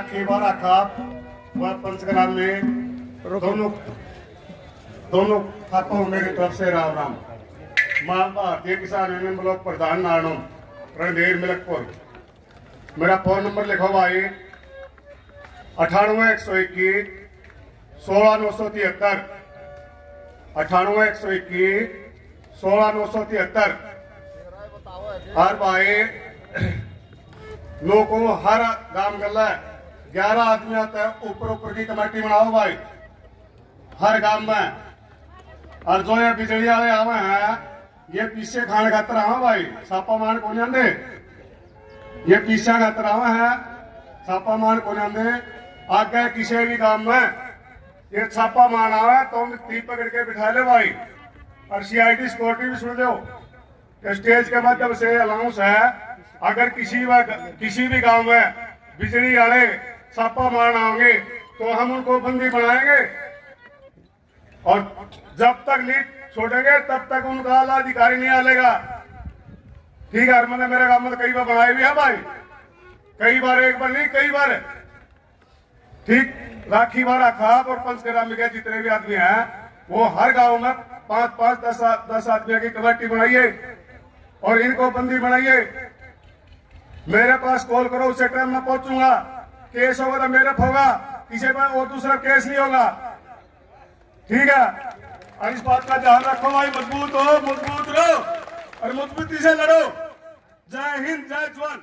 खेबार खाप व पंचग्राम में दोनों दोनों खापों मेरी तरफ़ से राम राम। माँ भारतीय किसान यूनियन ब्लॉक प्रधान नारायण रणधीर मिलकपुर। मेरा फ़ोन नंबर लिखो भाई। अठानवे एक सौ इक्कीस सोलह नौ सौ तिहत्तर। अठानवे एक सौ इक्कीस सोलह नौ सौ तिहत्तर। हर भाई लोगों को हर गाँव गला ग्यारह आदमी आता है, ऊपर ऊपर की कमेटी बनाओ भाई। हर गाँव में। और जो ये बिजली वाले आवे हैं, ये पीछे खाने खातर आवे भाई। छापा मान को आंदे? ये पीछे खातर आवे हैं। छापा मान को आंदे? आगे किसी भी गाँव में ये छापा मान आवे तो ती पकड़ के बिठा ले भाई। और सीआईडी सिक्योरिटी भी सुन दो स्टेज के माध्यम से अलाउंस है, अगर किसी किसी भी गाँव में बिजली वाले छापा मारना होंगे तो हम उनको बंदी बनाएँगे। और जब तक लीड छोड़ेंगे, तब तक उनका आला अधिकारी नहीं आलेगा। ठीक है मैंने मेरे गाँव में कई बार बनाए भी है भाई। कई बार, एक बार नहीं, कई बार। ठीक राखी वाला खाप और पंचग्राम के जितने भी आदमी हैं, वो हर गाँव में पाँच पाँच, दस दस आदमियों की कमेटी बनाइए और इनको बंदी बनाइए। मेरे पास कॉल करो, उसे टाइम में पहुंचूँगा। केस होगा तो मेरे होगा। किसी पर और दूसरा केस नहीं होगा। ठीक है? और इस बात का ध्यान रखो भाई, मज़बूत हो, मज़बूत रहो और मजबूती से लड़ो। जय हिंद, जय जवान।